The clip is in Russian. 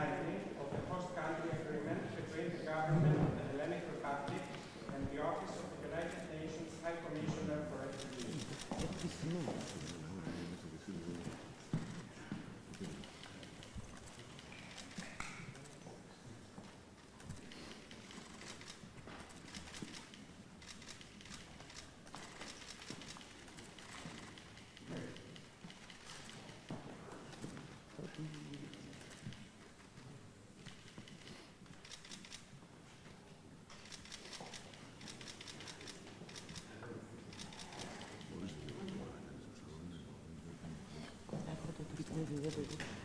Aye. Я не знаю.